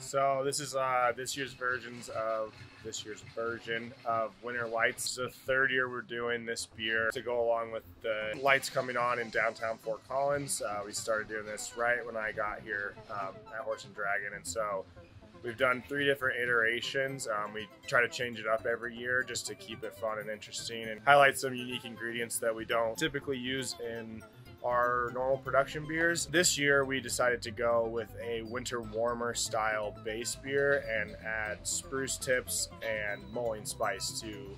So this is uh, this year's versions of this year's version of Winter Lights. It's the third year we're doing this beer to go along with the lights coming on in downtown Fort Collins. Uh, we started doing this right when I got here um, at Horse and Dragon, and so We've done three different iterations. Um, we try to change it up every year just to keep it fun and interesting and highlight some unique ingredients that we don't typically use in our normal production beers. This year we decided to go with a winter warmer style base beer and add spruce tips and mulling spice to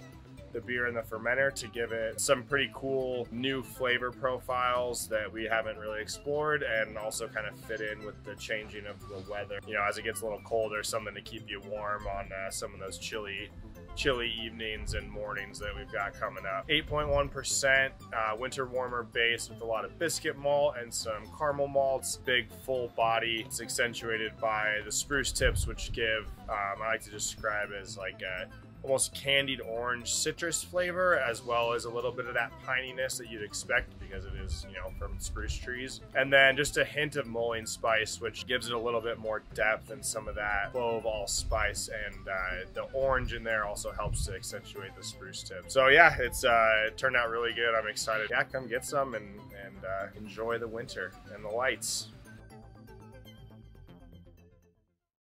the beer in the fermenter to give it some pretty cool new flavor profiles that we haven't really explored and also kind of fit in with the changing of the weather. You know, as it gets a little colder, something to keep you warm on uh, some of those chilly chilly evenings and mornings that we've got coming up. 8.1% uh, winter warmer base with a lot of biscuit malt and some caramel malts. Big full body. It's accentuated by the spruce tips, which give, um, I like to describe as like a almost candied orange citrus flavor as well as a little bit of that pininess that you'd expect because it is you know from spruce trees. And then just a hint of mulling spice which gives it a little bit more depth and some of that clove allspice and uh, the orange in there also helps to accentuate the spruce tip. So yeah it's uh, it turned out really good. I'm excited. Yeah come get some and and uh, enjoy the winter and the lights